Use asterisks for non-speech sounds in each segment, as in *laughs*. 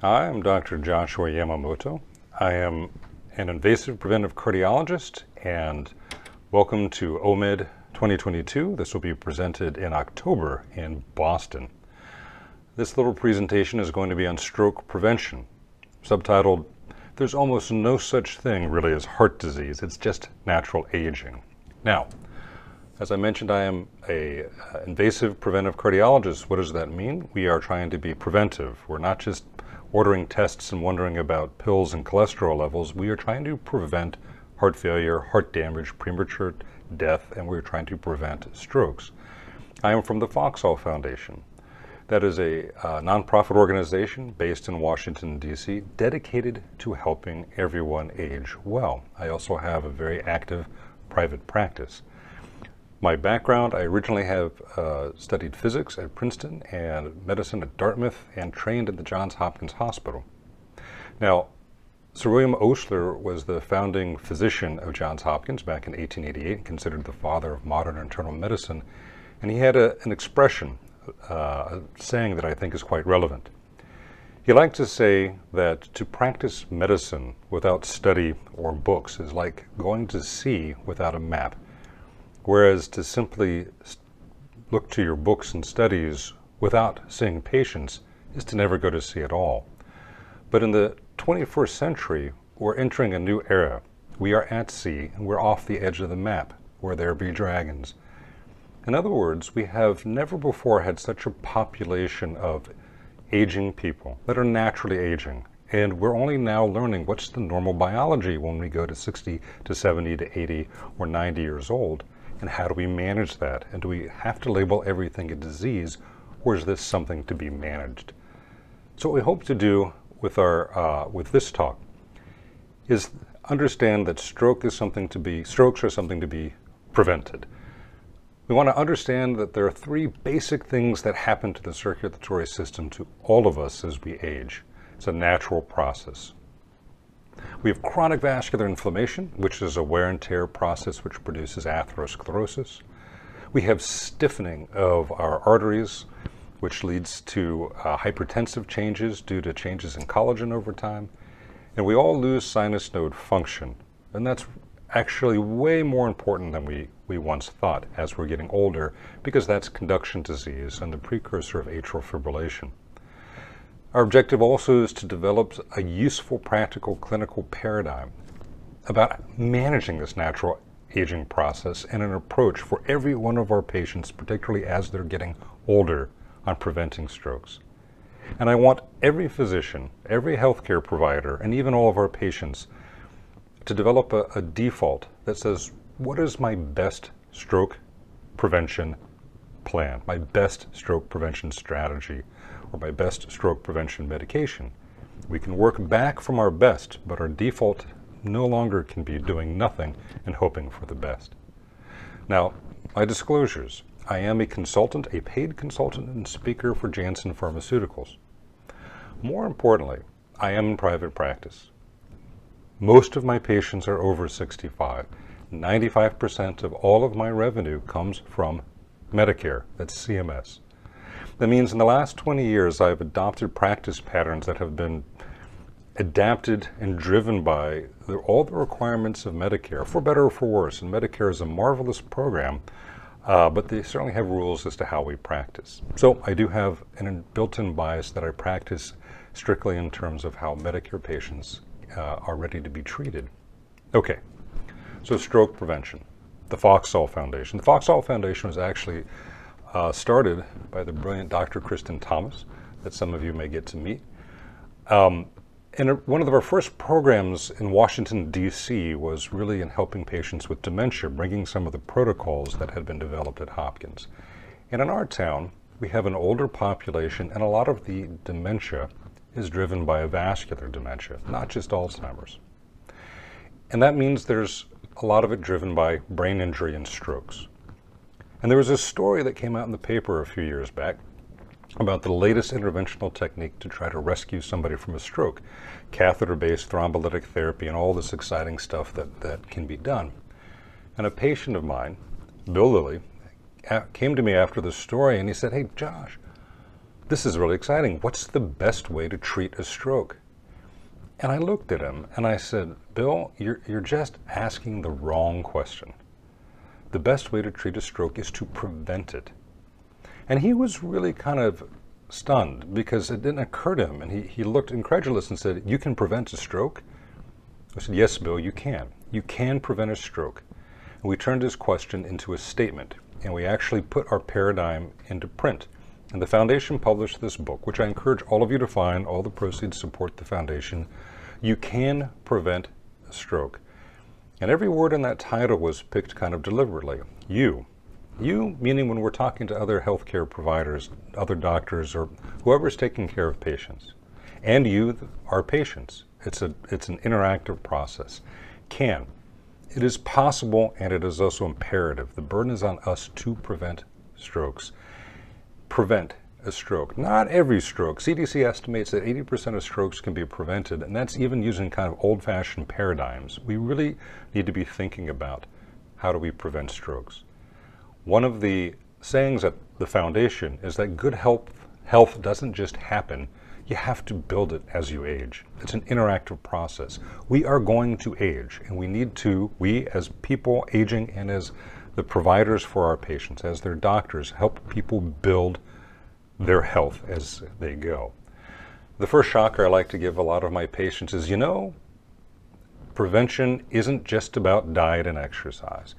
Hi, I'm Dr. Joshua Yamamoto. I am an invasive preventive cardiologist and welcome to OMED 2022. This will be presented in October in Boston. This little presentation is going to be on stroke prevention, subtitled, There's almost no such thing really as heart disease, it's just natural aging. Now, as I mentioned, I am a uh, invasive preventive cardiologist. What does that mean? We are trying to be preventive. We're not just ordering tests and wondering about pills and cholesterol levels. We are trying to prevent heart failure, heart damage, premature death, and we're trying to prevent strokes. I am from the Foxhall Foundation. That is a uh, nonprofit organization based in Washington, D.C., dedicated to helping everyone age well. I also have a very active private practice. My background, I originally have uh, studied physics at Princeton and medicine at Dartmouth and trained at the Johns Hopkins Hospital. Now, Sir William Osler was the founding physician of Johns Hopkins back in 1888, considered the father of modern internal medicine, and he had a, an expression, uh, a saying that I think is quite relevant. He liked to say that to practice medicine without study or books is like going to sea without a map. Whereas to simply look to your books and studies without seeing patients is to never go to sea at all. But in the 21st century, we're entering a new era. We are at sea and we're off the edge of the map where there be dragons. In other words, we have never before had such a population of aging people that are naturally aging. And we're only now learning what's the normal biology when we go to 60 to 70 to 80 or 90 years old. And how do we manage that? And do we have to label everything a disease, or is this something to be managed? So what we hope to do with, our, uh, with this talk is understand that stroke is something to be, strokes are something to be prevented. We want to understand that there are three basic things that happen to the circulatory system to all of us as we age. It's a natural process. We have chronic vascular inflammation, which is a wear and tear process which produces atherosclerosis. We have stiffening of our arteries, which leads to uh, hypertensive changes due to changes in collagen over time. And we all lose sinus node function. And that's actually way more important than we, we once thought as we're getting older, because that's conduction disease and the precursor of atrial fibrillation. Our objective also is to develop a useful, practical clinical paradigm about managing this natural aging process and an approach for every one of our patients, particularly as they're getting older, on preventing strokes. And I want every physician, every healthcare provider, and even all of our patients to develop a, a default that says, what is my best stroke prevention plan, my best stroke prevention strategy? Or by best stroke prevention medication. We can work back from our best, but our default no longer can be doing nothing and hoping for the best. Now, my disclosures. I am a consultant, a paid consultant and speaker for Janssen Pharmaceuticals. More importantly, I am in private practice. Most of my patients are over 65. 95% of all of my revenue comes from Medicare, that's CMS. That means in the last 20 years, I've adopted practice patterns that have been adapted and driven by the, all the requirements of Medicare, for better or for worse. And Medicare is a marvelous program, uh, but they certainly have rules as to how we practice. So I do have an built-in bias that I practice strictly in terms of how Medicare patients uh, are ready to be treated. Okay, so stroke prevention, the Foxhall Foundation. The Foxhall Foundation was actually uh, started by the brilliant Dr. Kristen Thomas, that some of you may get to meet. Um, and one of our first programs in Washington, D.C. was really in helping patients with dementia, bringing some of the protocols that had been developed at Hopkins. And in our town, we have an older population, and a lot of the dementia is driven by a vascular dementia, not just Alzheimer's. And that means there's a lot of it driven by brain injury and strokes. And there was a story that came out in the paper a few years back about the latest interventional technique to try to rescue somebody from a stroke, catheter-based thrombolytic therapy and all this exciting stuff that, that can be done. And a patient of mine, Bill Lilly, came to me after the story and he said, hey, Josh, this is really exciting. What's the best way to treat a stroke? And I looked at him and I said, Bill, you're, you're just asking the wrong question. The best way to treat a stroke is to prevent it. And he was really kind of stunned because it didn't occur to him. And he, he looked incredulous and said, You can prevent a stroke? I said, Yes, Bill, you can. You can prevent a stroke. And we turned his question into a statement, and we actually put our paradigm into print. And the foundation published this book, which I encourage all of you to find. All the proceeds support the foundation. You can prevent a stroke. And every word in that title was picked kind of deliberately. You. You, meaning when we're talking to other healthcare providers, other doctors, or whoever's taking care of patients. And you, our patients. It's, a, it's an interactive process. Can. It is possible and it is also imperative. The burden is on us to prevent strokes prevent a stroke. Not every stroke. CDC estimates that 80% of strokes can be prevented, and that's even using kind of old fashioned paradigms. We really need to be thinking about how do we prevent strokes. One of the sayings at the foundation is that good health, health doesn't just happen, you have to build it as you age. It's an interactive process. We are going to age, and we need to, we as people aging and as the providers for our patients, as their doctors, help people build their health as they go. The first shocker I like to give a lot of my patients is you know, prevention isn't just about diet and exercise.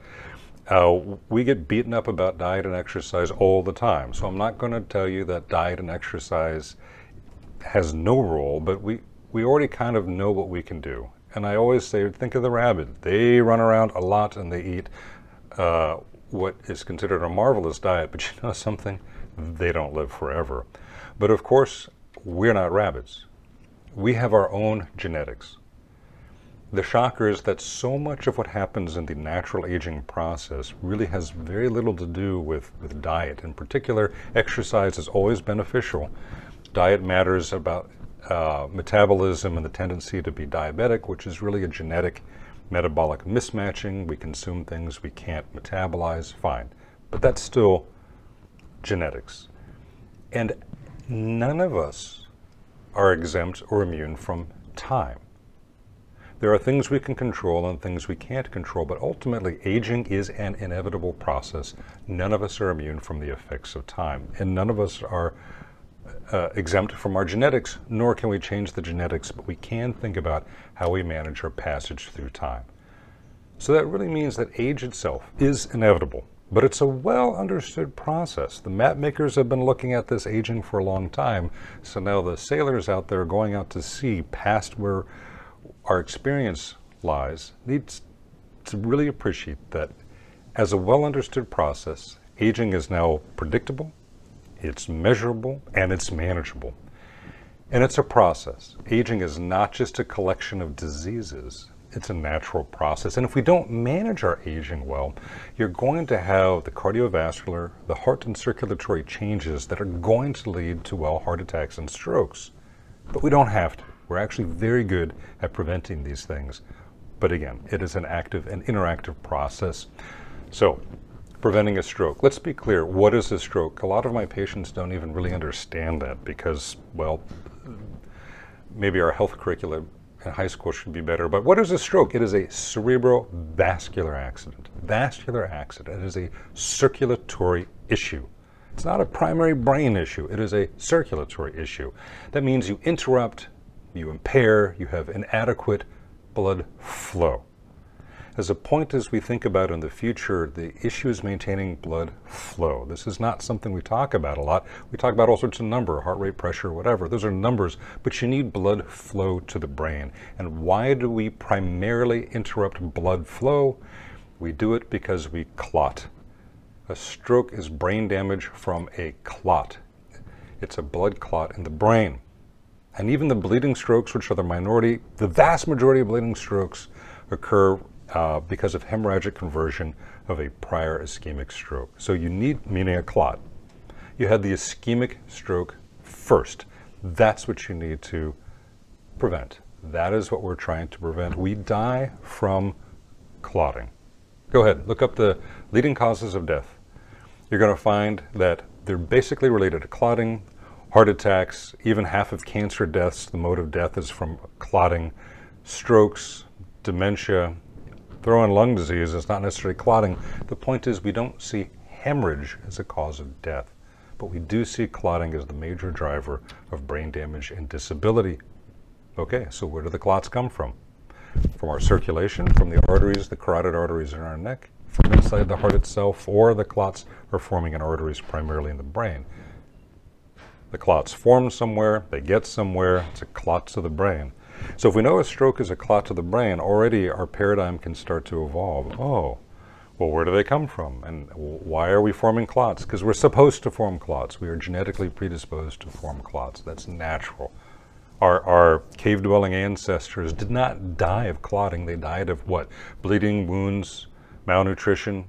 Uh, we get beaten up about diet and exercise all the time. So I'm not going to tell you that diet and exercise has no role, but we, we already kind of know what we can do. And I always say, think of the rabbit. They run around a lot and they eat uh, what is considered a marvelous diet, but you know something? They don't live forever. But of course, we're not rabbits. We have our own genetics. The shocker is that so much of what happens in the natural aging process really has very little to do with, with diet. In particular, exercise is always beneficial. Diet matters about uh, metabolism and the tendency to be diabetic, which is really a genetic metabolic mismatching. We consume things we can't metabolize, fine. But that's still genetics. And none of us are exempt or immune from time. There are things we can control and things we can't control, but ultimately aging is an inevitable process. None of us are immune from the effects of time, and none of us are uh, exempt from our genetics, nor can we change the genetics, but we can think about how we manage our passage through time. So that really means that age itself is inevitable, but it's a well understood process. The map makers have been looking at this aging for a long time, so now the sailors out there going out to sea past where our experience lies needs to really appreciate that as a well understood process, aging is now predictable, it's measurable, and it's manageable. And it's a process. Aging is not just a collection of diseases, it's a natural process. And if we don't manage our aging well, you're going to have the cardiovascular, the heart and circulatory changes that are going to lead to, well, heart attacks and strokes. But we don't have to. We're actually very good at preventing these things. But again, it is an active and interactive process. So preventing a stroke. Let's be clear, what is a stroke? A lot of my patients don't even really understand that because, well, maybe our health curriculum in high school should be better. But what is a stroke? It is a cerebrovascular accident. Vascular accident. It is a circulatory issue. It's not a primary brain issue. It is a circulatory issue. That means you interrupt, you impair, you have inadequate blood flow. As a point as we think about in the future, the issue is maintaining blood flow. This is not something we talk about a lot. We talk about all sorts of number, heart rate, pressure, whatever. Those are numbers, but you need blood flow to the brain. And why do we primarily interrupt blood flow? We do it because we clot. A stroke is brain damage from a clot. It's a blood clot in the brain. And even the bleeding strokes, which are the minority, the vast majority of bleeding strokes occur uh, because of hemorrhagic conversion of a prior ischemic stroke. So you need, meaning a clot. You had the ischemic stroke first. That's what you need to prevent. That is what we're trying to prevent. We die from clotting. Go ahead, look up the leading causes of death. You're going to find that they're basically related to clotting, heart attacks, even half of cancer deaths, the mode of death is from clotting, strokes, dementia, throw in lung disease, it's not necessarily clotting. The point is we don't see hemorrhage as a cause of death, but we do see clotting as the major driver of brain damage and disability. Okay, so where do the clots come from? From our circulation, from the arteries, the carotid arteries in our neck, from inside the heart itself, or the clots are forming in arteries primarily in the brain. The clots form somewhere, they get somewhere, it's a clot to the brain. So if we know a stroke is a clot to the brain, already our paradigm can start to evolve. Oh, well, where do they come from? And why are we forming clots? Because we're supposed to form clots. We are genetically predisposed to form clots. That's natural. Our, our cave dwelling ancestors did not die of clotting. They died of what? Bleeding, wounds, malnutrition.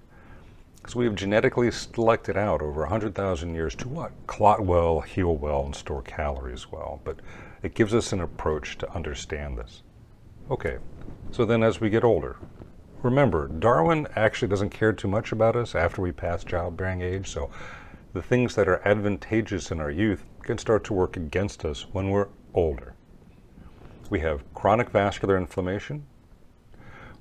Because we have genetically selected out over 100,000 years to what? Clot well, heal well, and store calories well. But it gives us an approach to understand this. Okay, so then as we get older, remember, Darwin actually doesn't care too much about us after we pass childbearing age, so the things that are advantageous in our youth can start to work against us when we're older. We have chronic vascular inflammation.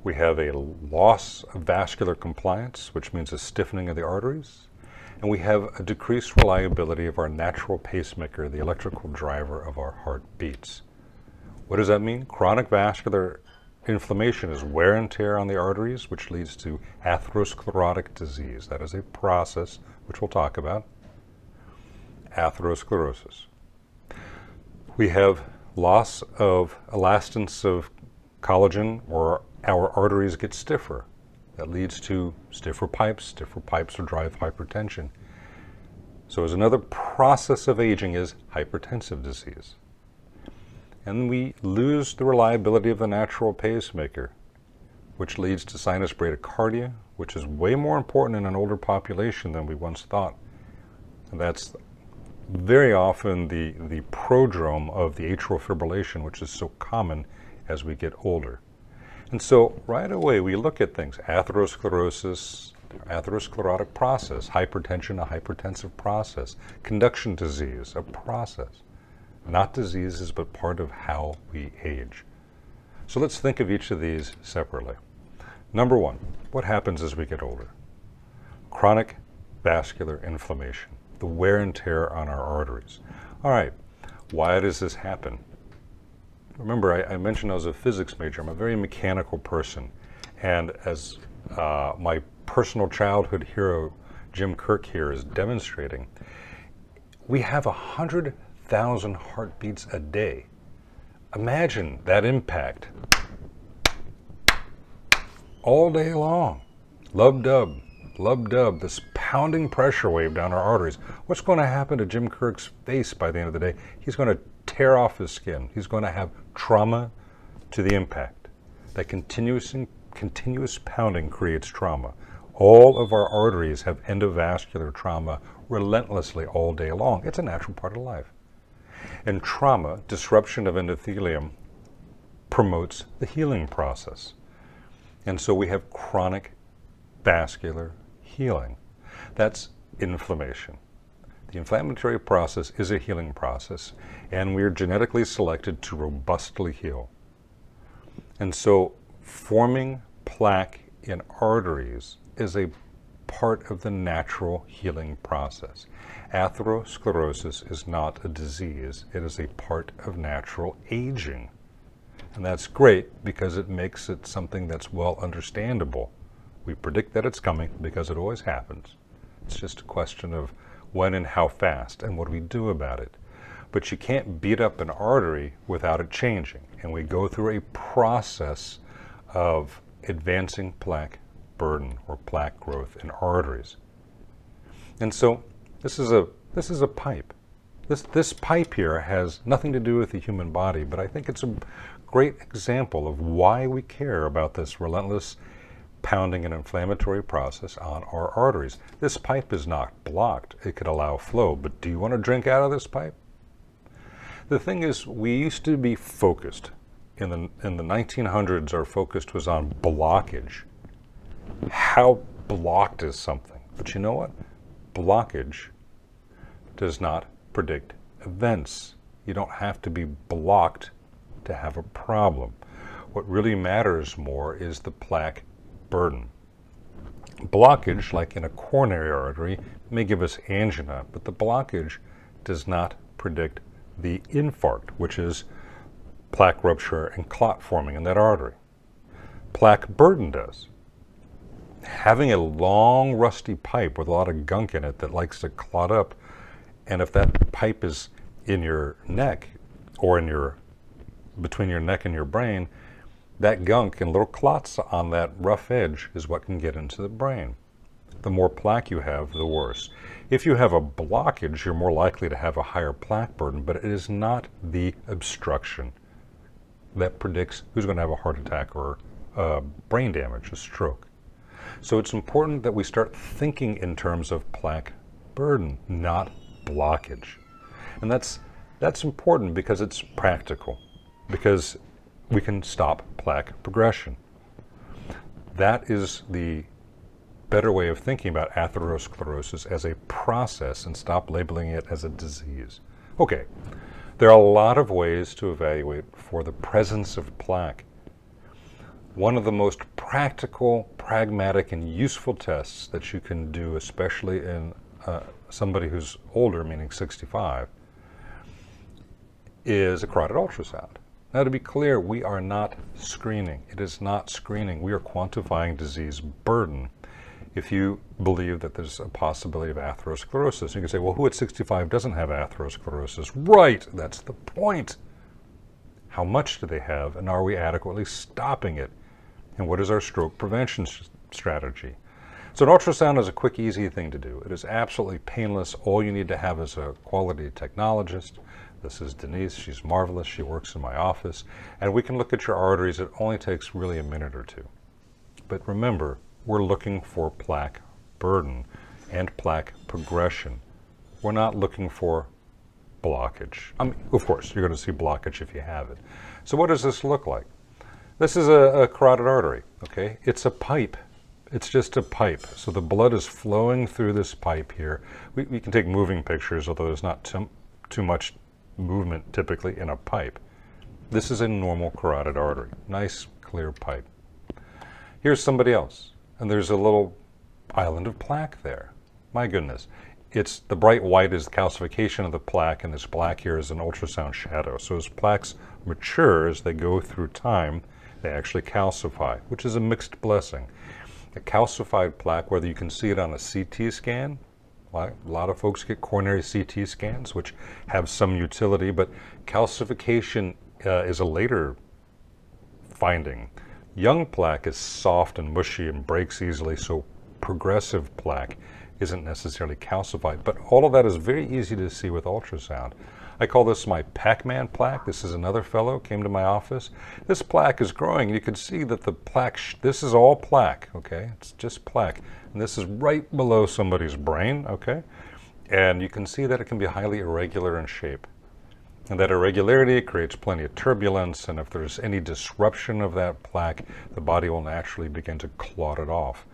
We have a loss of vascular compliance, which means a stiffening of the arteries and we have a decreased reliability of our natural pacemaker, the electrical driver of our heartbeats. What does that mean? Chronic vascular inflammation is wear and tear on the arteries, which leads to atherosclerotic disease. That is a process which we'll talk about. Atherosclerosis. We have loss of elastance of collagen, or our arteries get stiffer. That leads to stiffer pipes. Stiffer pipes will drive hypertension. So as another process of aging is hypertensive disease. And we lose the reliability of the natural pacemaker, which leads to sinus bradycardia, which is way more important in an older population than we once thought. And that's very often the, the prodrome of the atrial fibrillation, which is so common as we get older. And so right away we look at things, atherosclerosis, atherosclerotic process, hypertension, a hypertensive process, conduction disease, a process. Not diseases, but part of how we age. So let's think of each of these separately. Number one, what happens as we get older? Chronic vascular inflammation, the wear and tear on our arteries. All right, why does this happen? Remember, I, I, mentioned I was a physics major. I'm a very mechanical person. And as uh, my personal childhood hero, Jim Kirk, here is demonstrating, we have 100,000 heartbeats a day. Imagine that impact all day long. Lub dub, lub dub, this pounding pressure wave down our arteries. What's going to happen to Jim Kirk's face by the end of the day? He's going to tear off his skin. He's going to have trauma to the impact. That continuous, continuous pounding creates trauma. All of our arteries have endovascular trauma relentlessly all day long. It's a natural part of life. And trauma, disruption of endothelium, promotes the healing process. And so we have chronic vascular healing. That's inflammation. The inflammatory process is a healing process, and we are genetically selected to robustly heal. And so forming plaque in arteries is a part of the natural healing process. Atherosclerosis is not a disease, it is a part of natural aging. And that's great because it makes it something that's well understandable. We predict that it's coming because it always happens. It's just a question of when and how fast, and what do we do about it? But you can't beat up an artery without it changing. And we go through a process of advancing plaque burden or plaque growth in arteries. And so this is a this is a pipe. This this pipe here has nothing to do with the human body, but I think it's a great example of why we care about this relentless pounding an inflammatory process on our arteries. This pipe is not blocked. It could allow flow, but do you want to drink out of this pipe? The thing is, we used to be focused. In the, in the 1900s, our focus was on blockage. How blocked is something? But you know what? Blockage does not predict events. You don't have to be blocked to have a problem. What really matters more is the plaque burden. Blockage, like in a coronary artery, may give us angina, but the blockage does not predict the infarct, which is plaque rupture and clot forming in that artery. Plaque burden does. Having a long rusty pipe with a lot of gunk in it that likes to clot up, and if that pipe is in your neck or in your between your neck and your brain, that gunk and little clots on that rough edge is what can get into the brain. The more plaque you have, the worse. If you have a blockage, you're more likely to have a higher plaque burden, but it is not the obstruction that predicts who's going to have a heart attack or uh, brain damage, a stroke. So it's important that we start thinking in terms of plaque burden, not blockage. And that's, that's important because it's practical, because we can stop plaque progression. That is the better way of thinking about atherosclerosis as a process and stop labeling it as a disease. Okay, there are a lot of ways to evaluate for the presence of plaque. One of the most practical, pragmatic, and useful tests that you can do, especially in uh, somebody who's older, meaning 65, is a carotid ultrasound. Now, to be clear, we are not screening. It is not screening. We are quantifying disease burden. If you believe that there's a possibility of atherosclerosis, you can say, well, who at 65 doesn't have atherosclerosis? Right, that's the point. How much do they have, and are we adequately stopping it? And what is our stroke prevention strategy? So an ultrasound is a quick, easy thing to do. It is absolutely painless. All you need to have is a quality technologist this is Denise. She's marvelous. She works in my office. And we can look at your arteries. It only takes really a minute or two. But remember, we're looking for plaque burden and plaque progression. We're not looking for blockage. I mean, of course, you're going to see blockage if you have it. So what does this look like? This is a, a carotid artery, okay? It's a pipe. It's just a pipe. So the blood is flowing through this pipe here. We, we can take moving pictures, although there's not too, too much movement typically in a pipe. This is a normal carotid artery, nice clear pipe. Here's somebody else, and there's a little island of plaque there. My goodness. It's the bright white is the calcification of the plaque, and this black here is an ultrasound shadow. So as plaques mature, as they go through time, they actually calcify, which is a mixed blessing. A calcified plaque, whether you can see it on a CT scan a lot of folks get coronary CT scans, which have some utility, but calcification uh, is a later finding. Young plaque is soft and mushy and breaks easily, so progressive plaque isn't necessarily calcified. But all of that is very easy to see with ultrasound. I call this my Pac-Man plaque. This is another fellow came to my office. This plaque is growing. You can see that the plaque, this is all plaque, okay? It's just plaque. And this is right below somebody's brain, okay? And you can see that it can be highly irregular in shape. And that irregularity creates plenty of turbulence, and if there's any disruption of that plaque, the body will naturally begin to clot it off.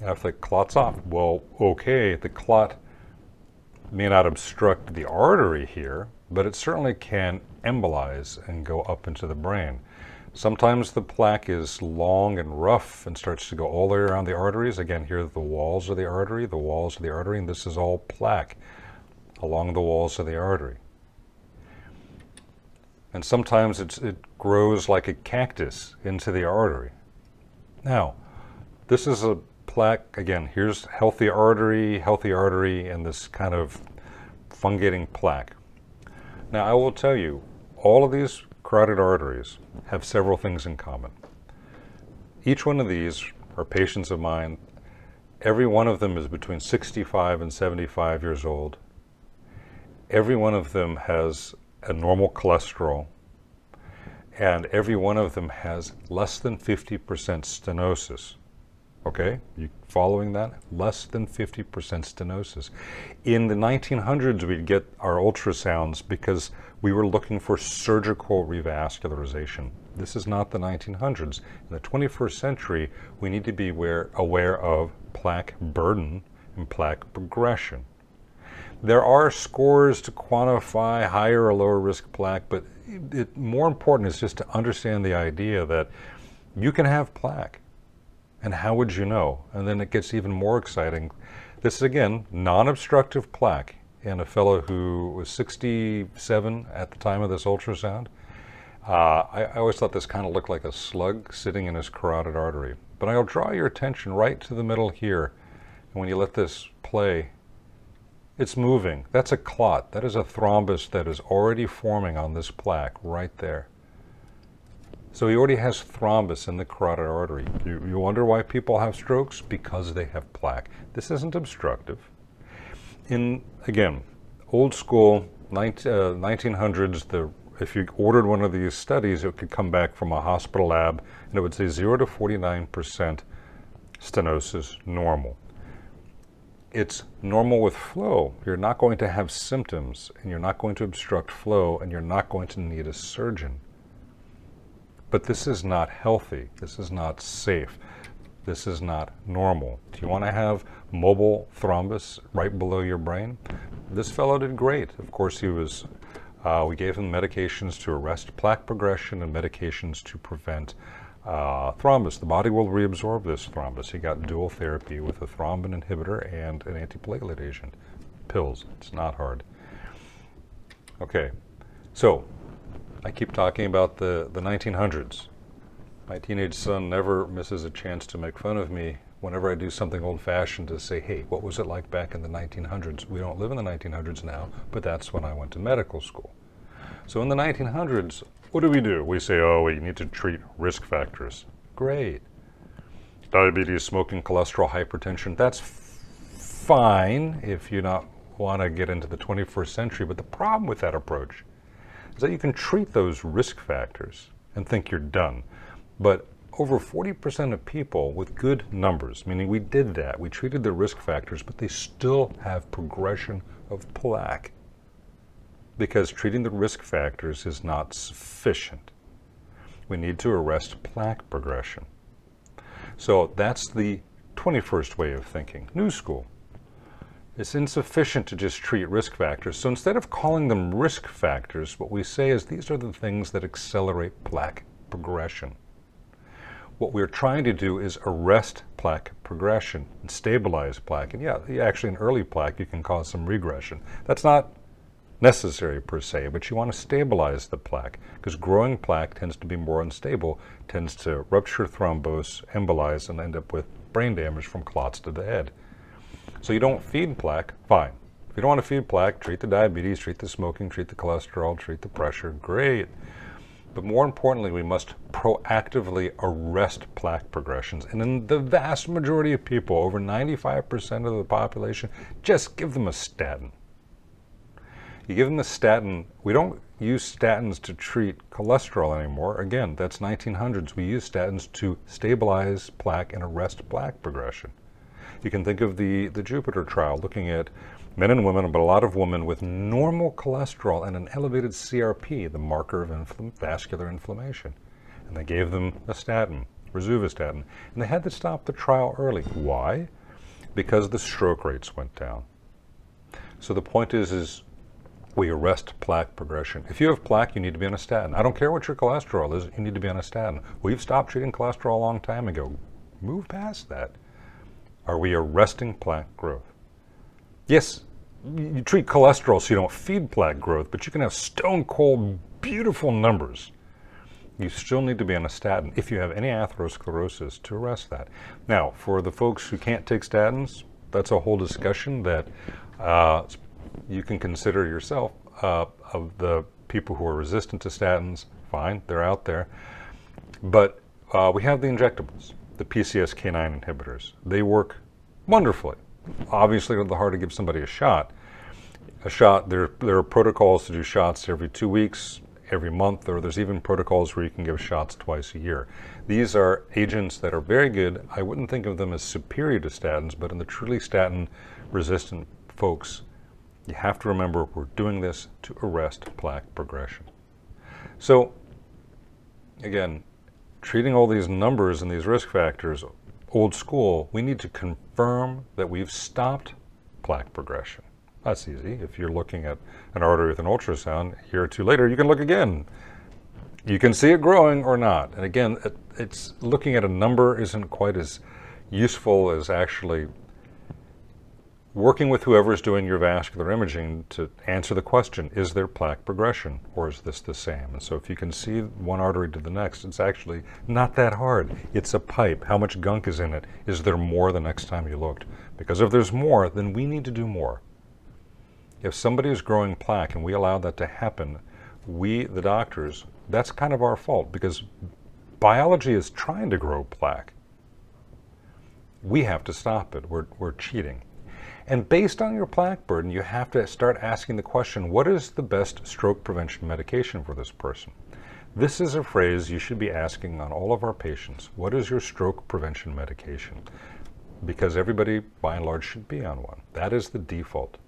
Now, if it clots off, well, okay, the clot may not obstruct the artery here, but it certainly can embolize and go up into the brain. Sometimes the plaque is long and rough and starts to go all the way around the arteries. Again, here the walls of the artery, the walls of the artery, and this is all plaque along the walls of the artery. And sometimes it grows like a cactus into the artery. Now, this is a plaque, again, here's healthy artery, healthy artery, and this kind of fungating plaque. Now, I will tell you, all of these carotid arteries have several things in common. Each one of these are patients of mine. Every one of them is between 65 and 75 years old. Every one of them has a normal cholesterol, and every one of them has less than 50% stenosis. Okay, you following that? Less than 50% stenosis. In the 1900s, we'd get our ultrasounds because we were looking for surgical revascularization. This is not the 1900s. In the 21st century, we need to be aware, aware of plaque burden and plaque progression. There are scores to quantify higher or lower risk plaque, but it, more important is just to understand the idea that you can have plaque. And how would you know? And then it gets even more exciting. This is again non-obstructive plaque in a fellow who was 67 at the time of this ultrasound. Uh, I, I always thought this kind of looked like a slug sitting in his carotid artery. But I'll draw your attention right to the middle here. And when you let this play, it's moving. That's a clot. That is a thrombus that is already forming on this plaque right there. So he already has thrombus in the carotid artery. You, you wonder why people have strokes? Because they have plaque. This isn't obstructive. In, again, old school, 19, uh, 1900s, the, if you ordered one of these studies, it could come back from a hospital lab and it would say 0 to 49% stenosis normal it's normal with flow. You're not going to have symptoms and you're not going to obstruct flow and you're not going to need a surgeon. But this is not healthy. This is not safe. This is not normal. Do you want to have mobile thrombus right below your brain? This fellow did great. Of course, he was, uh, we gave him medications to arrest plaque progression and medications to prevent uh, thrombus. The body will reabsorb this thrombus. He got dual therapy with a thrombin inhibitor and an antiplatelet agent. Pills. It's not hard. Okay, so I keep talking about the, the 1900s. My teenage son never misses a chance to make fun of me whenever I do something old fashioned to say, hey, what was it like back in the 1900s? We don't live in the 1900s now, but that's when I went to medical school. So in the 1900s, what do we do? We say, oh, we need to treat risk factors. Great. Diabetes, smoking, cholesterol, hypertension, that's fine if you not want to get into the 21st century. But the problem with that approach is that you can treat those risk factors and think you're done. But over 40% of people with good numbers, meaning we did that, we treated the risk factors, but they still have progression of plaque because treating the risk factors is not sufficient. We need to arrest plaque progression. So that's the 21st way of thinking, new school. It's insufficient to just treat risk factors. So instead of calling them risk factors, what we say is these are the things that accelerate plaque progression. What we're trying to do is arrest plaque progression and stabilize plaque. And yeah, actually in early plaque, you can cause some regression. That's not necessary per se, but you want to stabilize the plaque because growing plaque tends to be more unstable, tends to rupture thrombose, embolize, and end up with brain damage from clots to the head. So you don't feed plaque, fine. If you don't want to feed plaque, treat the diabetes, treat the smoking, treat the cholesterol, treat the pressure, great. But more importantly, we must proactively arrest plaque progressions. And in the vast majority of people, over 95% of the population, just give them a statin. You give them a statin. We don't use statins to treat cholesterol anymore. Again, that's 1900s. We use statins to stabilize plaque and arrest plaque progression. You can think of the, the Jupiter trial looking at men and women, but a lot of women with normal cholesterol and an elevated CRP, the marker of infl vascular inflammation. And they gave them a statin, rosuvastatin, and they had to stop the trial early. Why? Because the stroke rates went down. So the point is, is we arrest plaque progression. If you have plaque, you need to be on a statin. I don't care what your cholesterol is, you need to be on a statin. We've stopped treating cholesterol a long time ago. Move past that. Are we arresting plaque growth? Yes, you treat cholesterol so you don't feed plaque growth, but you can have stone cold, beautiful numbers. You still need to be on a statin if you have any atherosclerosis to arrest that. Now, for the folks who can't take statins, that's a whole discussion that uh, you can consider yourself uh, of the people who are resistant to statins. Fine, they're out there. But uh, we have the injectables, the PCSK9 inhibitors. They work wonderfully. Obviously, it's hard to give somebody a shot. A shot, there, there are protocols to do shots every two weeks, every month, or there's even protocols where you can give shots twice a year. These are agents that are very good. I wouldn't think of them as superior to statins, but in the truly statin resistant folks, you have to remember we're doing this to arrest plaque progression. So again, treating all these numbers and these risk factors old school, we need to confirm that we've stopped plaque progression. That's easy. If you're looking at an artery with an ultrasound, a year or two later, you can look again. You can see it growing or not. And again, it, it's looking at a number isn't quite as useful as actually working with whoever is doing your vascular imaging to answer the question, is there plaque progression or is this the same? And so if you can see one artery to the next, it's actually not that hard. It's a pipe. How much gunk is in it? Is there more the next time you looked? Because if there's more, then we need to do more. If somebody is growing plaque and we allow that to happen, we, the doctors, that's kind of our fault because biology is trying to grow plaque. We have to stop it. We're, we're cheating. And based on your plaque burden, you have to start asking the question, what is the best stroke prevention medication for this person? This is a phrase you should be asking on all of our patients. What is your stroke prevention medication? Because everybody, by and large, should be on one. That is the default.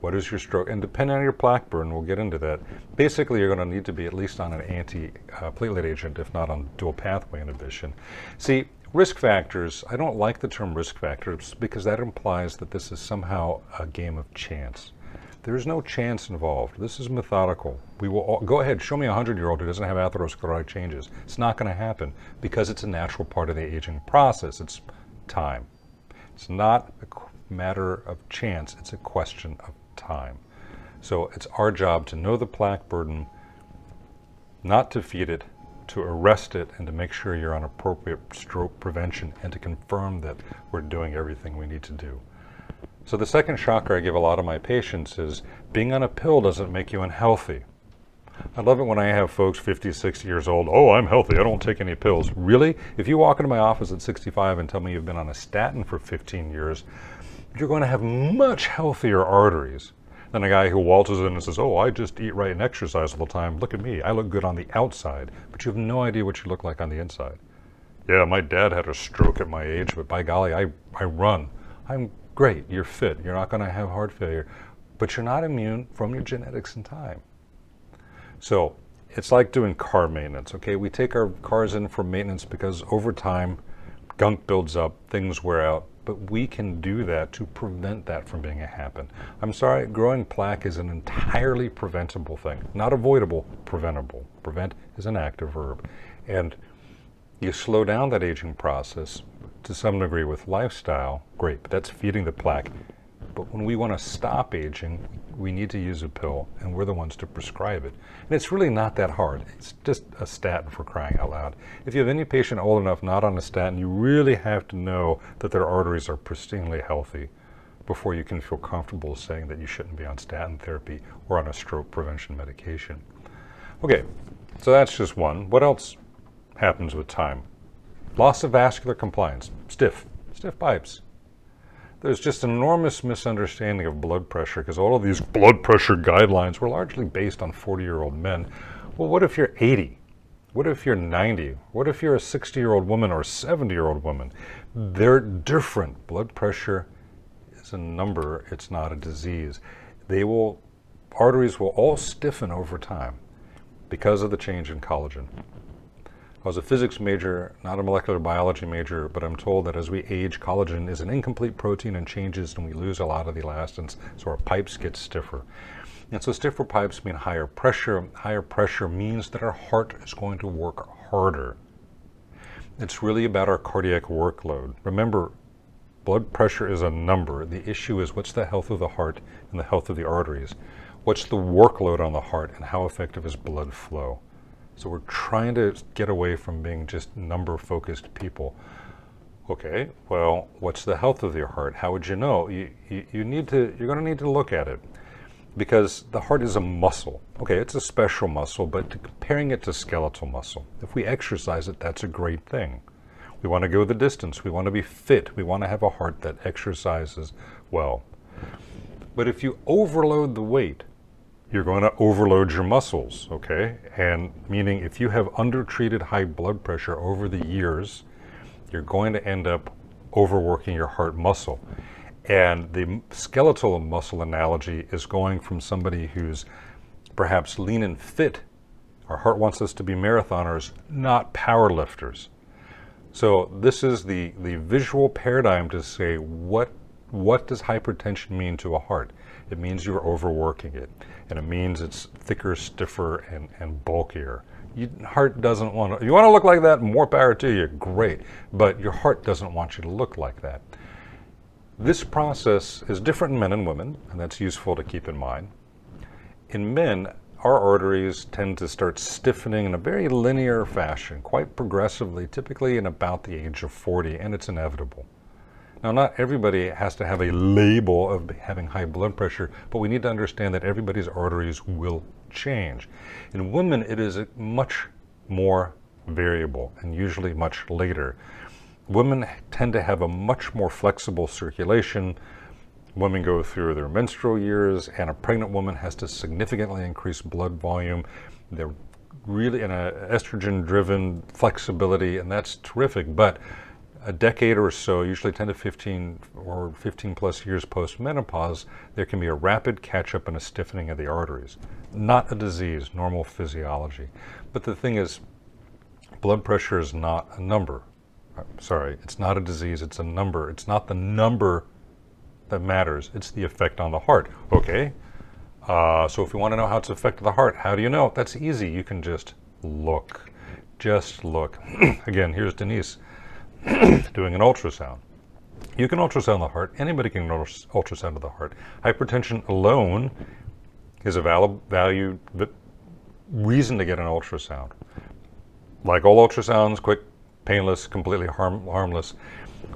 What is your stroke? And depending on your plaque burden, we'll get into that. Basically, you're going to need to be at least on an anti-platelet uh, agent, if not on dual pathway inhibition. See, risk factors, I don't like the term risk factors because that implies that this is somehow a game of chance. There's no chance involved. This is methodical. We will all, go ahead, show me a 100-year-old who doesn't have atherosclerotic changes. It's not going to happen because it's a natural part of the aging process. It's time. It's not a matter of chance. It's a question of time. So it's our job to know the plaque burden, not to feed it, to arrest it, and to make sure you're on appropriate stroke prevention and to confirm that we're doing everything we need to do. So the second shocker I give a lot of my patients is being on a pill doesn't make you unhealthy. I love it when I have folks 50, 60 years old, oh, I'm healthy, I don't take any pills. Really? If you walk into my office at 65 and tell me you've been on a statin for 15 years, you're going to have much healthier arteries than a guy who waltzes in and says, oh, I just eat right and exercise all the time. Look at me. I look good on the outside, but you have no idea what you look like on the inside. Yeah, my dad had a stroke at my age, but by golly, I, I run. I'm great. You're fit. You're not going to have heart failure, but you're not immune from your genetics and time. So it's like doing car maintenance, okay? We take our cars in for maintenance because over time, gunk builds up, things wear out, but we can do that to prevent that from being a happen. I'm sorry, growing plaque is an entirely preventable thing. Not avoidable, preventable. Prevent is an active verb. And you slow down that aging process to some degree with lifestyle, great, but that's feeding the plaque. But when we want to stop aging, we need to use a pill, and we're the ones to prescribe it. And it's really not that hard. It's just a statin for crying out loud. If you have any patient old enough not on a statin, you really have to know that their arteries are pristinely healthy before you can feel comfortable saying that you shouldn't be on statin therapy or on a stroke prevention medication. Okay, so that's just one. What else happens with time? Loss of vascular compliance, stiff, stiff pipes there's just an enormous misunderstanding of blood pressure because all of these blood pressure guidelines were largely based on 40 year old men. Well, what if you're 80? What if you're 90? What if you're a 60 year old woman or a 70 year old woman? They're different. Blood pressure is a number, it's not a disease. They will, arteries will all stiffen over time because of the change in collagen. I was a physics major, not a molecular biology major, but I'm told that as we age, collagen is an incomplete protein and changes and we lose a lot of the elastins, so our pipes get stiffer. And so stiffer pipes mean higher pressure. Higher pressure means that our heart is going to work harder. It's really about our cardiac workload. Remember, blood pressure is a number. The issue is what's the health of the heart and the health of the arteries? What's the workload on the heart and how effective is blood flow? So we're trying to get away from being just number focused people. Okay, well, what's the health of your heart? How would you know? You, you, you need to, you're going to need to look at it because the heart is a muscle. Okay, it's a special muscle, but comparing it to skeletal muscle, if we exercise it, that's a great thing. We want to go the distance. We want to be fit. We want to have a heart that exercises well. But if you overload the weight, you're going to overload your muscles, okay? And meaning if you have undertreated high blood pressure over the years, you're going to end up overworking your heart muscle. And the skeletal muscle analogy is going from somebody who's perhaps lean and fit. Our heart wants us to be marathoners, not power lifters. So this is the, the visual paradigm to say what what does hypertension mean to a heart? It means you're overworking it, and it means it's thicker, stiffer, and, and bulkier. Your heart doesn't want to, you want to look like that, more power to you, great. But your heart doesn't want you to look like that. This process is different in men and women, and that's useful to keep in mind. In men, our arteries tend to start stiffening in a very linear fashion, quite progressively, typically in about the age of 40, and it's inevitable. Now, not everybody has to have a label of having high blood pressure, but we need to understand that everybody's arteries will change. In women, it is much more variable and usually much later. Women tend to have a much more flexible circulation. Women go through their menstrual years, and a pregnant woman has to significantly increase blood volume. They're really in an estrogen driven flexibility, and that's terrific. But a decade or so, usually 10 to 15 or 15 plus years post menopause, there can be a rapid catch up and a stiffening of the arteries. Not a disease, normal physiology. But the thing is, blood pressure is not a number. sorry, it's not a disease, it's a number. It's not the number that matters, it's the effect on the heart. Okay, uh, so if you want to know how it's affected the heart, how do you know? That's easy. You can just look. Just look. *clears throat* Again, here's Denise *coughs* doing an ultrasound. You can ultrasound the heart. Anybody can ultrasound the heart. Hypertension alone is a valid value reason to get an ultrasound. Like all ultrasounds, quick, painless, completely harm, harmless.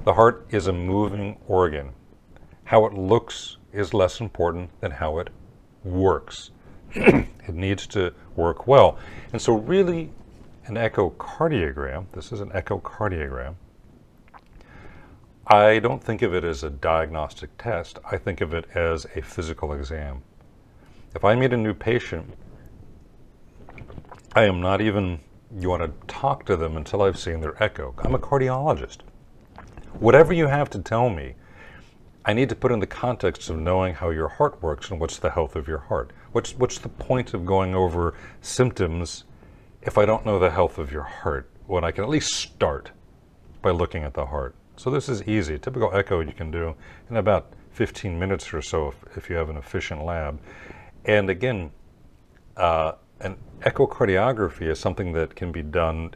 The heart is a moving organ. How it looks is less important than how it works. *coughs* it needs to work well. And so really an echocardiogram, this is an echocardiogram, I don't think of it as a diagnostic test. I think of it as a physical exam. If I meet a new patient, I am not even, you want to talk to them until I've seen their echo. I'm a cardiologist. Whatever you have to tell me, I need to put in the context of knowing how your heart works and what's the health of your heart. What's, what's the point of going over symptoms if I don't know the health of your heart when I can at least start by looking at the heart? So this is easy. A typical echo you can do in about 15 minutes or so if, if you have an efficient lab. And again, uh, an echocardiography is something that can be done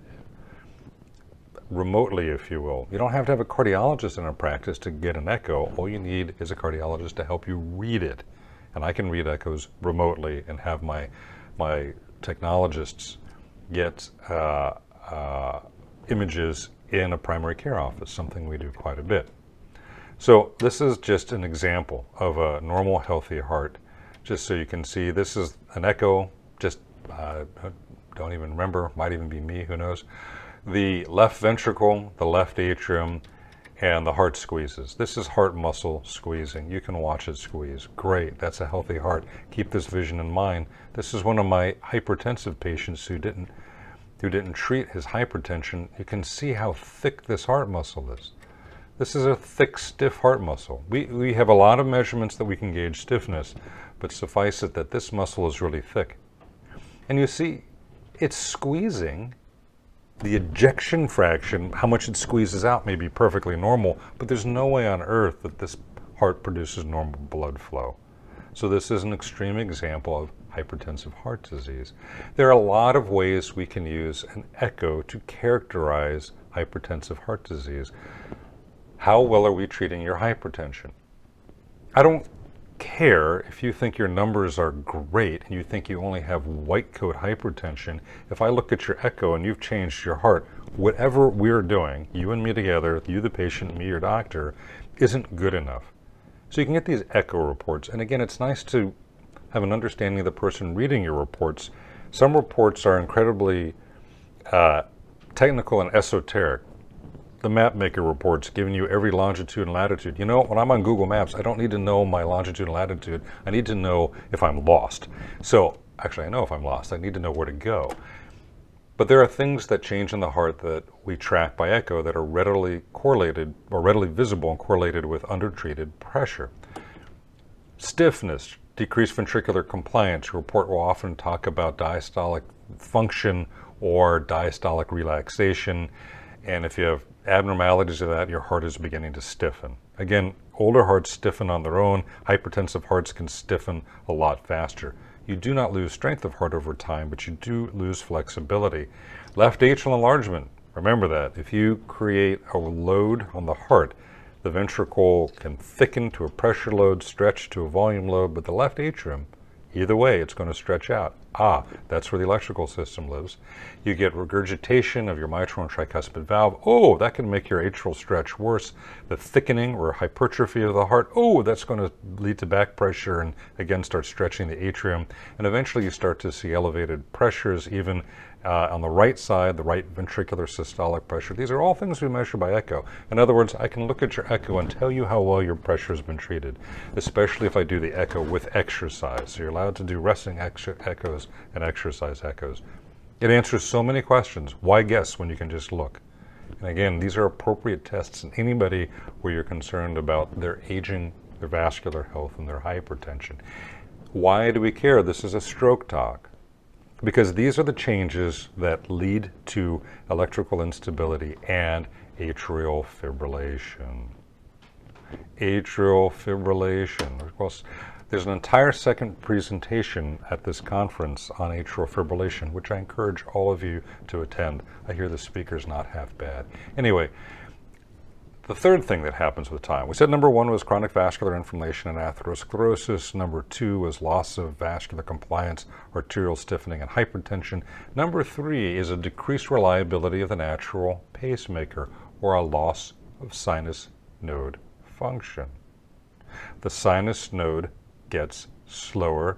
remotely, if you will. You don't have to have a cardiologist in a practice to get an echo. All you need is a cardiologist to help you read it. And I can read echoes remotely and have my, my technologists get uh, uh, images in a primary care office, something we do quite a bit. So this is just an example of a normal healthy heart, just so you can see this is an echo, just uh, don't even remember, might even be me, who knows. The left ventricle, the left atrium, and the heart squeezes. This is heart muscle squeezing. You can watch it squeeze. Great, that's a healthy heart. Keep this vision in mind. This is one of my hypertensive patients who didn't who didn't treat his hypertension, you can see how thick this heart muscle is. This is a thick, stiff heart muscle. We, we have a lot of measurements that we can gauge stiffness, but suffice it that this muscle is really thick. And you see, it's squeezing. The ejection fraction, how much it squeezes out, may be perfectly normal, but there's no way on earth that this heart produces normal blood flow. So this is an extreme example of hypertensive heart disease. There are a lot of ways we can use an echo to characterize hypertensive heart disease. How well are we treating your hypertension? I don't care if you think your numbers are great and you think you only have white coat hypertension. If I look at your echo and you've changed your heart, whatever we're doing, you and me together, you the patient, me your doctor, isn't good enough. So you can get these echo reports. And again, it's nice to have an understanding of the person reading your reports. Some reports are incredibly uh, technical and esoteric. The map maker reports giving you every longitude and latitude. You know, when I'm on Google Maps, I don't need to know my longitude and latitude. I need to know if I'm lost. So, actually, I know if I'm lost. I need to know where to go. But there are things that change in the heart that we track by echo that are readily correlated or readily visible and correlated with undertreated pressure. Stiffness, decreased ventricular compliance. Your report will often talk about diastolic function or diastolic relaxation. And if you have abnormalities of that, your heart is beginning to stiffen. Again, Older hearts stiffen on their own. Hypertensive hearts can stiffen a lot faster. You do not lose strength of heart over time, but you do lose flexibility. Left atrial enlargement, remember that. If you create a load on the heart, the ventricle can thicken to a pressure load, stretch to a volume load, but the left atrium, either way, it's going to stretch out. Ah, that's where the electrical system lives. You get regurgitation of your mitral and tricuspid valve. Oh, that can make your atrial stretch worse. The thickening or hypertrophy of the heart. Oh, that's going to lead to back pressure and again start stretching the atrium. And eventually you start to see elevated pressures even uh, on the right side, the right ventricular systolic pressure. These are all things we measure by echo. In other words, I can look at your echo and tell you how well your pressure has been treated, especially if I do the echo with exercise. So you're allowed to do resting echoes and exercise echoes. It answers so many questions. Why guess when you can just look? And again, these are appropriate tests in anybody where you're concerned about their aging, their vascular health, and their hypertension. Why do we care? This is a stroke talk because these are the changes that lead to electrical instability and atrial fibrillation. Atrial fibrillation. Of course, there's an entire second presentation at this conference on atrial fibrillation, which I encourage all of you to attend. I hear the speaker's not half bad. Anyway, the third thing that happens with time, we said number one was chronic vascular inflammation and atherosclerosis. Number two was loss of vascular compliance, arterial stiffening, and hypertension. Number three is a decreased reliability of the natural pacemaker or a loss of sinus node function. The sinus node gets slower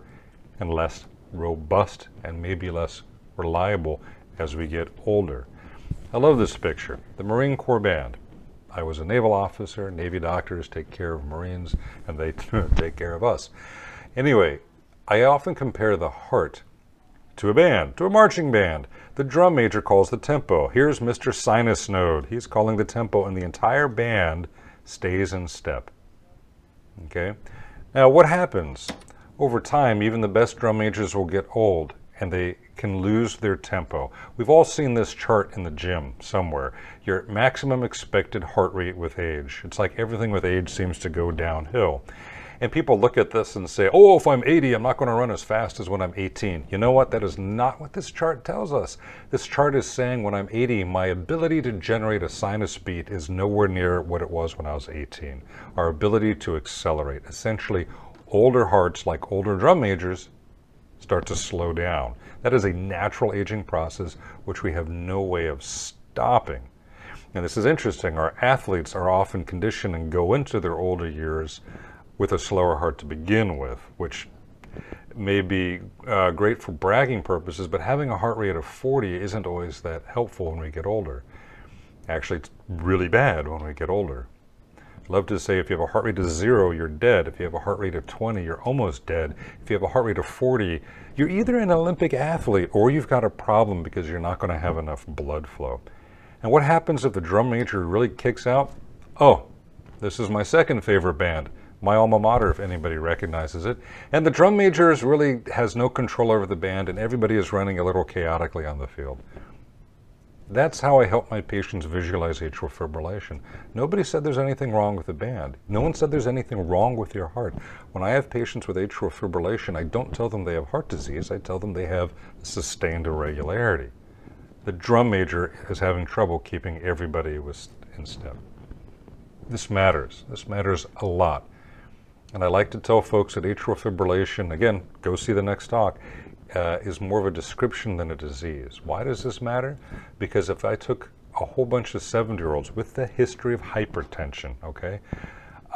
and less robust and maybe less reliable as we get older. I love this picture. The Marine Corps Band. I was a naval officer. Navy doctors take care of Marines, and they *laughs* take care of us. Anyway, I often compare the heart to a band, to a marching band. The drum major calls the tempo. Here's Mr. Sinus Node. He's calling the tempo, and the entire band stays in step. Okay? Now, what happens? Over time, even the best drum majors will get old, and they can lose their tempo. We've all seen this chart in the gym somewhere. Your maximum expected heart rate with age. It's like everything with age seems to go downhill. And people look at this and say, oh, if I'm 80, I'm not going to run as fast as when I'm 18. You know what? That is not what this chart tells us. This chart is saying when I'm 80, my ability to generate a sinus beat is nowhere near what it was when I was 18. Our ability to accelerate. Essentially, older hearts, like older drum majors, start to slow down. That is a natural aging process which we have no way of stopping. And this is interesting. Our athletes are often conditioned and go into their older years with a slower heart to begin with, which may be uh, great for bragging purposes, but having a heart rate of 40 isn't always that helpful when we get older. Actually, it's really bad when we get older. Love to say if you have a heart rate of zero, you're dead. If you have a heart rate of 20, you're almost dead. If you have a heart rate of 40, you're either an Olympic athlete or you've got a problem because you're not going to have enough blood flow. And what happens if the drum major really kicks out? Oh, this is my second favorite band, my alma mater, if anybody recognizes it. And the drum major really has no control over the band, and everybody is running a little chaotically on the field. That's how I help my patients visualize atrial fibrillation. Nobody said there's anything wrong with the band. No one said there's anything wrong with your heart. When I have patients with atrial fibrillation, I don't tell them they have heart disease. I tell them they have sustained irregularity. The drum major is having trouble keeping everybody in step. This matters. This matters a lot. And I like to tell folks that atrial fibrillation, again, go see the next talk, uh, is more of a description than a disease. Why does this matter? Because if I took a whole bunch of 70 year olds with the history of hypertension, okay,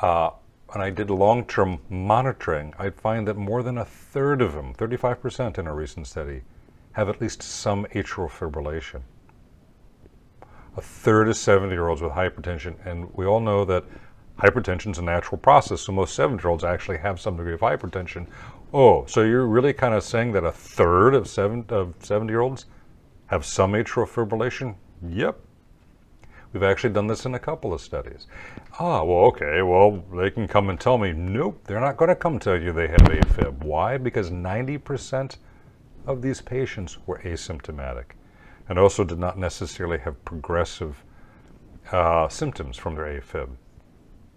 uh, and I did long term monitoring, I'd find that more than a third of them, 35% in a recent study, have at least some atrial fibrillation. A third of 70 year olds with hypertension, and we all know that hypertension is a natural process, so most 70 year olds actually have some degree of hypertension. Oh, so you're really kind of saying that a third of, seven, of 70 year olds have some atrial fibrillation? Yep. We've actually done this in a couple of studies. Ah, well, okay, well, they can come and tell me, nope, they're not going to come tell you they have AFib. Why? Because 90% of these patients were asymptomatic and also did not necessarily have progressive uh, symptoms from their AFib.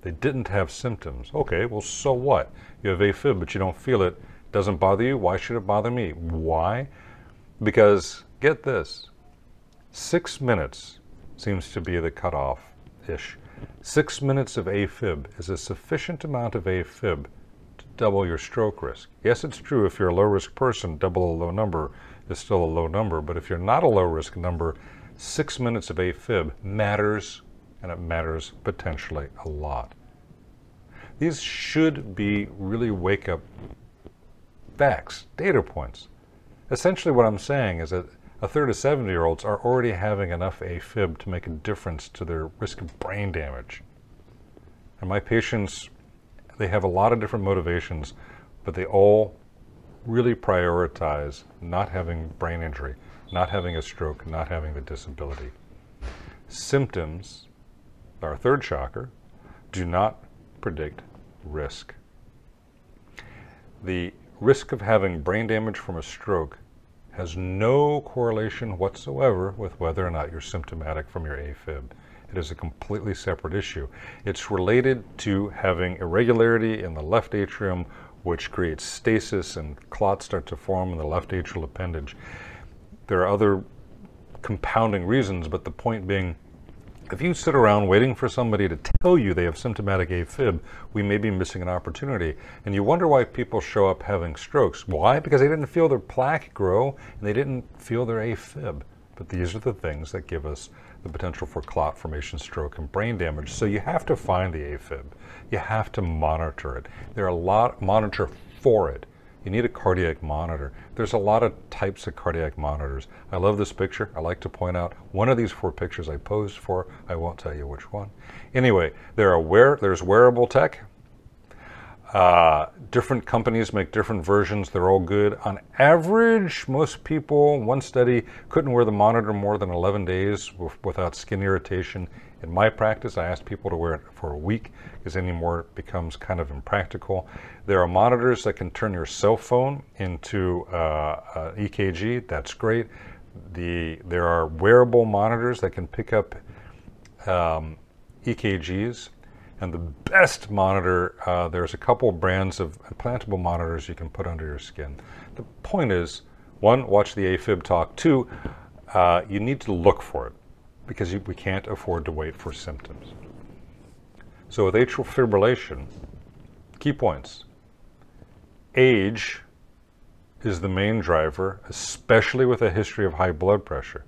They didn't have symptoms. Okay, well, so what? You have AFib, but you don't feel it. Doesn't bother you. Why should it bother me? Why? Because, get this, six minutes seems to be the cutoff ish. Six minutes of AFib is a sufficient amount of AFib to double your stroke risk. Yes, it's true if you're a low risk person, double a low number is still a low number, but if you're not a low risk number, six minutes of AFib matters and it matters potentially a lot. These should be really wake up facts, data points. Essentially, what I'm saying is that a third of 70 year olds are already having enough AFib to make a difference to their risk of brain damage. And my patients, they have a lot of different motivations, but they all really prioritize not having brain injury, not having a stroke, not having the disability. Symptoms our third shocker, do not predict risk. The risk of having brain damage from a stroke has no correlation whatsoever with whether or not you're symptomatic from your AFib. It is a completely separate issue. It's related to having irregularity in the left atrium, which creates stasis and clots start to form in the left atrial appendage. There are other compounding reasons, but the point being if you sit around waiting for somebody to tell you they have symptomatic AFib, we may be missing an opportunity. And you wonder why people show up having strokes. Why? Because they didn't feel their plaque grow and they didn't feel their AFib. But these are the things that give us the potential for clot formation, stroke, and brain damage. So you have to find the AFib. You have to monitor it. There are a lot monitor for it you need a cardiac monitor. There's a lot of types of cardiac monitors. I love this picture. I like to point out one of these four pictures I posed for. I won't tell you which one. Anyway, there are wear, there's wearable tech. Uh, different companies make different versions. They're all good. On average, most people, one study, couldn't wear the monitor more than 11 days without skin irritation. In my practice, I ask people to wear it for a week because any more becomes kind of impractical. There are monitors that can turn your cell phone into uh, EKG. That's great. The, there are wearable monitors that can pick up um, EKGs. And the best monitor, uh, there's a couple brands of implantable monitors you can put under your skin. The point is, one, watch the AFib talk. Two, uh, you need to look for it because we can't afford to wait for symptoms. So with atrial fibrillation, key points. Age is the main driver, especially with a history of high blood pressure.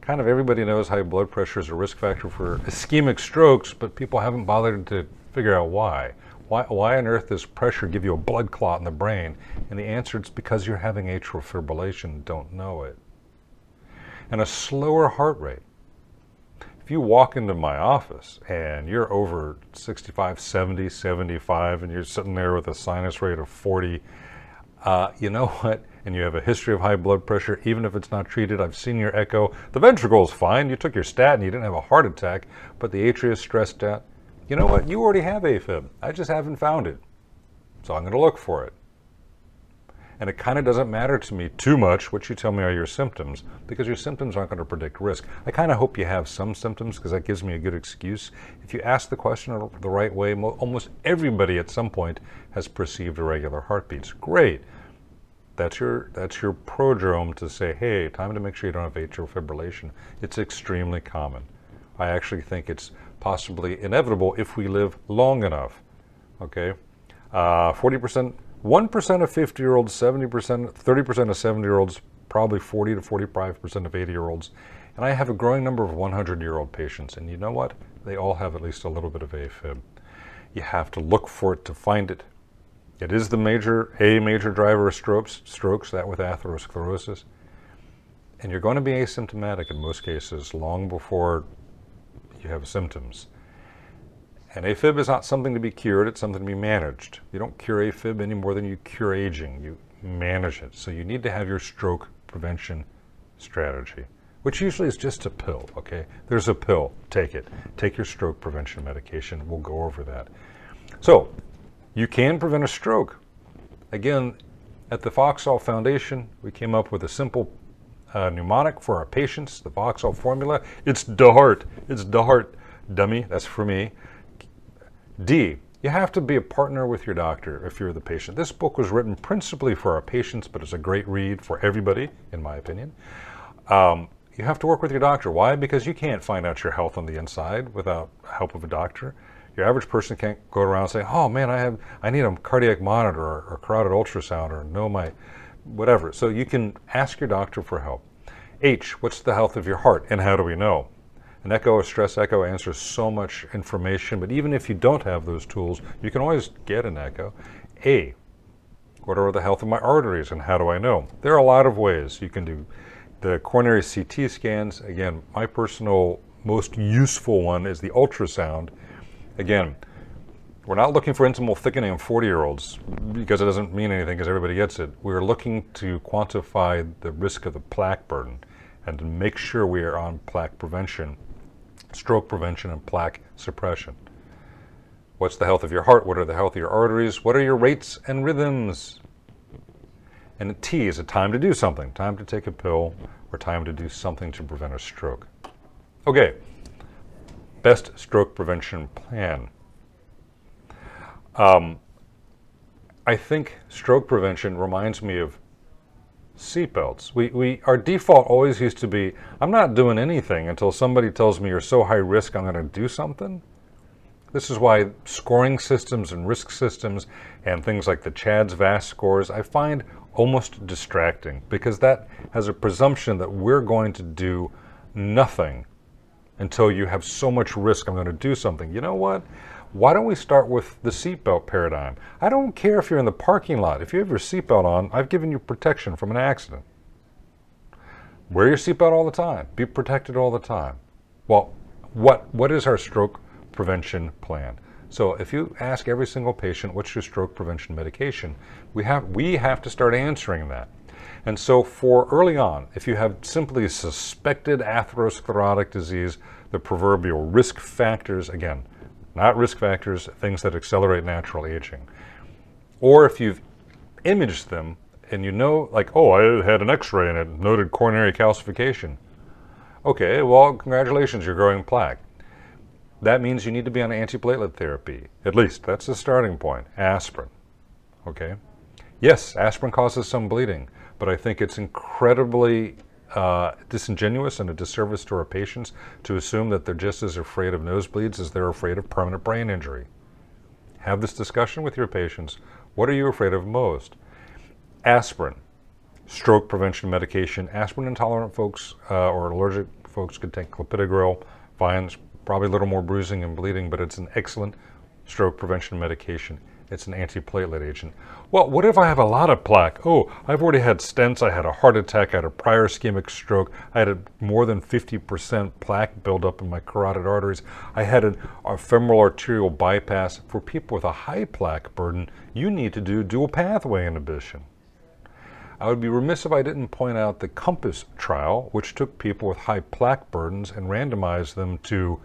Kind of everybody knows high blood pressure is a risk factor for ischemic strokes, but people haven't bothered to figure out why. Why, why on earth does pressure give you a blood clot in the brain? And the answer is because you're having atrial fibrillation, don't know it. And a slower heart rate if you walk into my office and you're over 65, 70, 75, and you're sitting there with a sinus rate of 40, uh, you know *laughs* what? And you have a history of high blood pressure, even if it's not treated. I've seen your echo. The ventricle is fine. You took your statin. You didn't have a heart attack, but the atria is stressed out. You know what? You already have AFib. I just haven't found it. So I'm going to look for it. And it kind of doesn't matter to me too much what you tell me are your symptoms because your symptoms aren't going to predict risk. I kind of hope you have some symptoms because that gives me a good excuse. If you ask the question the right way, almost everybody at some point has perceived irregular heartbeats. Great. That's your, that's your prodrome to say, hey, time to make sure you don't have atrial fibrillation. It's extremely common. I actually think it's possibly inevitable if we live long enough. Okay? Uh, 40% 1% of 50 year olds, 70%, 30% of 70 year olds, probably 40 to 45% of 80 year olds. And I have a growing number of 100 year old patients. And you know what? They all have at least a little bit of AFib. You have to look for it to find it. It is the major, a major driver of strokes, strokes, that with atherosclerosis. And you're going to be asymptomatic in most cases long before you have symptoms. And AFib is not something to be cured, it's something to be managed. You don't cure AFib any more than you cure aging, you manage it. So you need to have your stroke prevention strategy, which usually is just a pill, okay? There's a pill, take it. Take your stroke prevention medication, we'll go over that. So, you can prevent a stroke. Again, at the Foxhall Foundation, we came up with a simple uh, mnemonic for our patients, the Foxhall formula. It's DART. It's DART. Dummy, that's for me D, you have to be a partner with your doctor if you're the patient. This book was written principally for our patients, but it's a great read for everybody, in my opinion. Um, you have to work with your doctor. Why? Because you can't find out your health on the inside without help of a doctor. Your average person can't go around and say, "Oh man, I have, I need a cardiac monitor or, or carotid ultrasound or know my, whatever." So you can ask your doctor for help. H, what's the health of your heart, and how do we know? An echo or stress echo answers so much information, but even if you don't have those tools, you can always get an echo. A, what are the health of my arteries, and how do I know? There are a lot of ways you can do the coronary CT scans, again, my personal most useful one is the ultrasound. Again, we're not looking for intimal thickening in 40 year olds because it doesn't mean anything because everybody gets it. We're looking to quantify the risk of the plaque burden and to make sure we are on plaque prevention, stroke prevention, and plaque suppression. What's the health of your heart? What are the health of your arteries? What are your rates and rhythms? And T is a time to do something, time to take a pill, or time to do something to prevent a stroke. Okay, best stroke prevention plan. Um, I think stroke prevention reminds me of seatbelts. We, we, our default always used to be, I'm not doing anything until somebody tells me you're so high risk I'm going to do something. This is why scoring systems and risk systems and things like the CHADS-VASc scores, I find almost distracting because that has a presumption that we're going to do nothing until you have so much risk I'm going to do something. You know what? Why don't we start with the seatbelt paradigm? I don't care if you're in the parking lot. If you have your seatbelt on, I've given you protection from an accident. Wear your seatbelt all the time. Be protected all the time. Well, what, what is our stroke prevention plan? So if you ask every single patient, what's your stroke prevention medication? We have, we have to start answering that. And so for early on, if you have simply suspected atherosclerotic disease, the proverbial risk factors, again, not risk factors, things that accelerate natural aging. Or if you've imaged them and you know, like, oh, I had an x-ray and it noted coronary calcification. Okay, well, congratulations, you're growing plaque that means you need to be on antiplatelet therapy. At least that's the starting point. Aspirin. Okay? Yes, aspirin causes some bleeding, but I think it's incredibly uh, disingenuous and a disservice to our patients to assume that they're just as afraid of nosebleeds as they're afraid of permanent brain injury. Have this discussion with your patients. What are you afraid of most? Aspirin, stroke prevention medication. Aspirin intolerant folks uh, or allergic folks could take clopidogrel, fine, probably a little more bruising and bleeding, but it's an excellent stroke prevention medication. It's an antiplatelet agent. Well, what if I have a lot of plaque? Oh, I've already had stents, I had a heart attack, I had a prior ischemic stroke, I had a more than 50% plaque buildup in my carotid arteries, I had an, a femoral arterial bypass. For people with a high plaque burden, you need to do dual pathway inhibition. I would be remiss if I didn't point out the COMPASS trial, which took people with high plaque burdens and randomized them to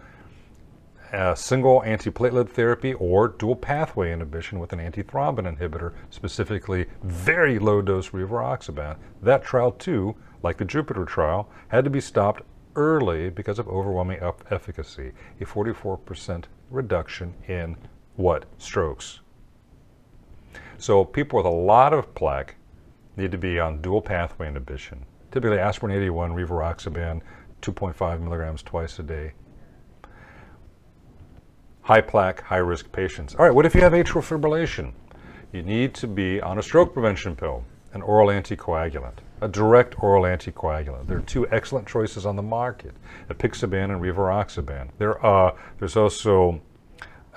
a single antiplatelet therapy or dual pathway inhibition with an antithrombin inhibitor, specifically very low dose rivaroxaban. That trial too, like the Jupiter trial, had to be stopped early because of overwhelming efficacy, a 44% reduction in what? Strokes. So people with a lot of plaque need to be on dual pathway inhibition. Typically aspirin 81, rivaroxaban, 2.5 milligrams twice a day high plaque, high risk patients. All right, what if you have atrial fibrillation? You need to be on a stroke prevention pill, an oral anticoagulant, a direct oral anticoagulant. There are two excellent choices on the market, apixaban and rivaroxaban. There are, there's also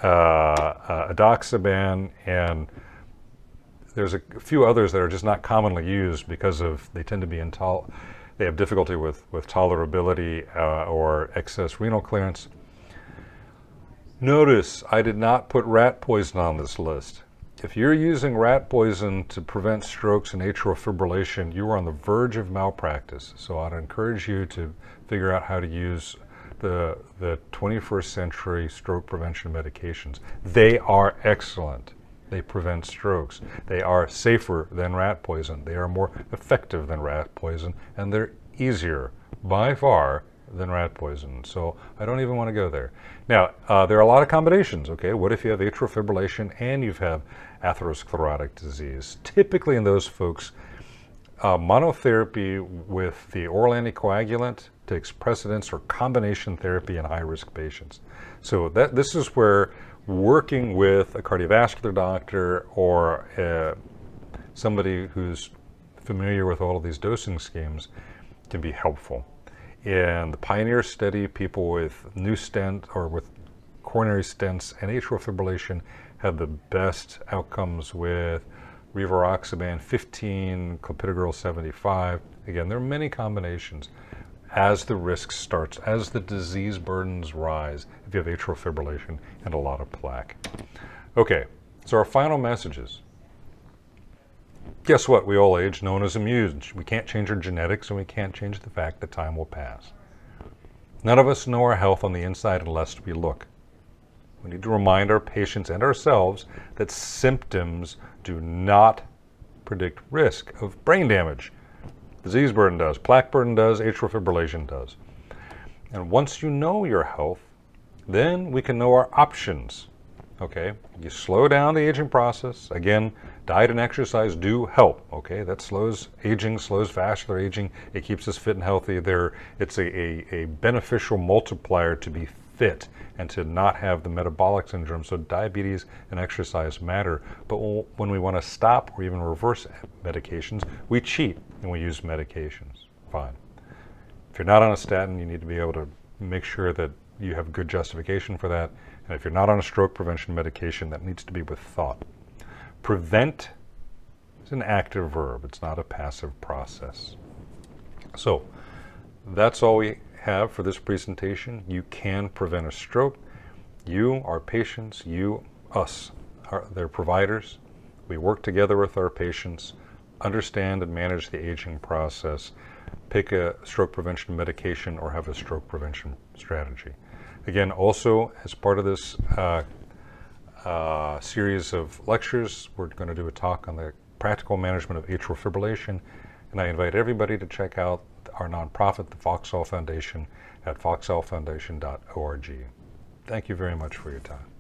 uh, uh, edoxaban and there's a few others that are just not commonly used because of they tend to be intol they have difficulty with, with tolerability uh, or excess renal clearance. Notice I did not put rat poison on this list. If you're using rat poison to prevent strokes and atrial fibrillation, you are on the verge of malpractice. So I'd encourage you to figure out how to use the, the 21st century stroke prevention medications. They are excellent. They prevent strokes. They are safer than rat poison. They are more effective than rat poison, and they're easier by far than rat poison. So I don't even want to go there. Now, uh, there are a lot of combinations, okay? What if you have atrial fibrillation and you have atherosclerotic disease? Typically in those folks, uh, monotherapy with the oral anticoagulant takes precedence or combination therapy in high-risk patients. So that this is where working with a cardiovascular doctor or uh, somebody who's familiar with all of these dosing schemes can be helpful. In the Pioneer study, people with new stent or with coronary stents and atrial fibrillation had the best outcomes with rivaroxaban 15, clopidogrel 75. Again, there are many combinations as the risk starts, as the disease burdens rise, if you have atrial fibrillation and a lot of plaque. Okay, so our final messages. Guess what? We all age, known as immune. We can't change our genetics and we can't change the fact that time will pass. None of us know our health on the inside unless we look. We need to remind our patients and ourselves that symptoms do not predict risk of brain damage. Disease burden does, plaque burden does, atrial fibrillation does. And once you know your health, then we can know our options. Okay, you slow down the aging process. Again, diet and exercise do help. Okay, that slows aging, slows vascular aging. It keeps us fit and healthy. There, it's a, a, a beneficial multiplier to be fit and to not have the metabolic syndrome. So diabetes and exercise matter. But when we want to stop or even reverse medications, we cheat and we use medications. Fine. If you're not on a statin, you need to be able to make sure that you have good justification for that. If you're not on a stroke prevention medication, that needs to be with thought. Prevent is an active verb. It's not a passive process. So that's all we have for this presentation. You can prevent a stroke. You, our patients, you, us, are their providers. We work together with our patients, understand and manage the aging process, pick a stroke prevention medication or have a stroke prevention strategy. Again, also as part of this uh, uh, series of lectures, we're going to do a talk on the practical management of atrial fibrillation, and I invite everybody to check out our nonprofit, the Foxhall Foundation, at foxhallfoundation.org. Thank you very much for your time.